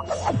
Woo!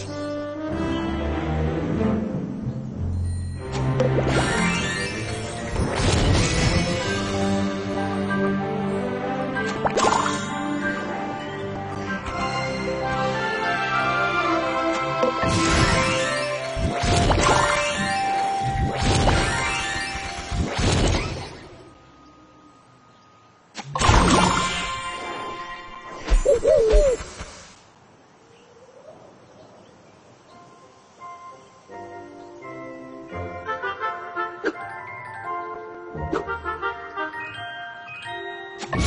you Woo!